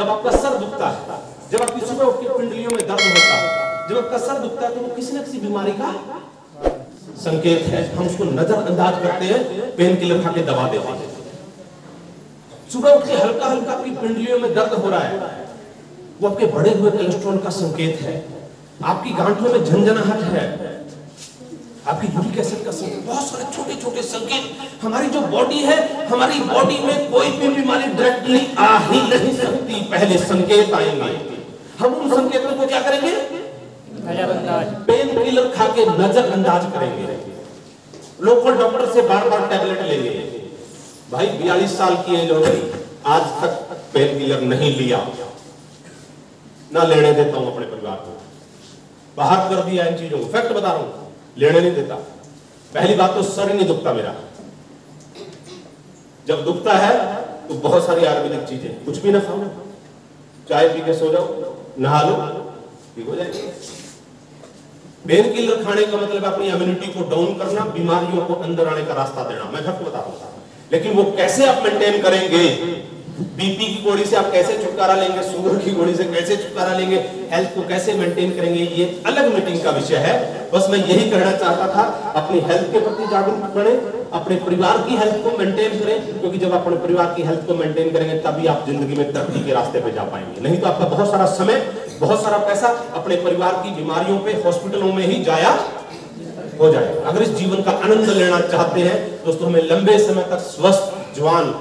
जब आपका सर दुखता है, जब आपकी सुबह उठ के पिंडलियों में दर्द होता है, जब आपका सर दुखता है तो वो किसी न किसी बीमारी का संकेत है। हम उसको नजरअंदाज करते हैं, पेन किलर खा के दबा देते हैं। सुबह उठ के हल्का हल्का आपकी पिंडलियों में दर्द हो रहा है, वो आपके बढ़े हुए कोलेस्ट्रॉल का संकेत है। आपकी गांठों में झंझनाहट है। आपकी यूरिक एसिड का संकेत बहुत सारे छोटे छोटे संकेत। हमारी जो बॉडी है, हमारी बॉडी में कोई भी बीमारी डायरेक्टली आ ही नहीं सकती। पहले संकेत आएँगे। हम उन संकेतों को क्या करेंगे? पेन किलर खा के नजरअंदाज करेंगे। लोकल डॉक्टर से बार बार टैबलेट लेंगे। भाई, बयालीस साल की एज हो गई। आज तक पेन किलर नहीं लिया। ना लेने देता हूँ अपने परिवार को। बाहर कर दिया इन चीज़ों को। फैक्ट बता रहा हूँ। लेने नहीं देता। पहली बात तो सर नहीं दुखता मेरा। जब दुखता है तो बहुत सारी आयुर्वेदिक चीज़ें कुछ भी ना खाओ। चाय पी के सो जाओ, नहा लो, ठीक हो जाएगी। पेन किलर खाने का मतलब अपनी इम्यूनिटी को डाउन करना, बीमारियों को अंदर आने का रास्ता देना। मैं फैक्ट बता हूँ लेकिन वो कैसे आप मेंटेन करेंगे? बीपी की गोली से आप कैसे छुटकारा लेंगे, शुगर की गोली से कैसे छुटकारा लेंगे हेल्थ को कैसे मेंटेन करेंगे, ये अलग मीटिंग का विषय है। बस मैं यही कहना चाहता था, अपनी हेल्थ के प्रति जागरूक बने, अपने परिवार की हेल्थ को मेंटेन करें, क्योंकि जब अपने परिवार की हेल्थ को मेंटेन करेंगे, तभी आप ज़िंदगी में तरक्की के रास्ते पे जा पाएँगे। नहीं तो आपका बहुत सारा समय, बहुत सारा पैसा अपने परिवार की बीमारियों पे हॉस्पिटलों में ही जाया हो जाए अगर इस जीवन का आनंद लेना चाहते हैं, दोस्तों, हमें लंबे समय तक स्वस्थ, जवान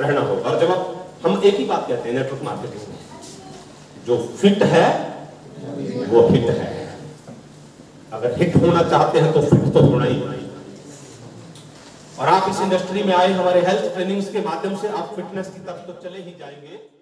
रहना होगा। और जब आप हम एक ही बात कहते हैं नेटवर्क मार्केटिंग में। जो फिट है, वो हिट है। अगर हिट होना चाहते हैं तो फिट तो होना ही होना। ही और आप इस इंडस्ट्री में आए, हमारे हेल्थ ट्रेनिंग्स के माध्यम से आप फिटनेस की तरफ़ तो चले ही जाएँगे।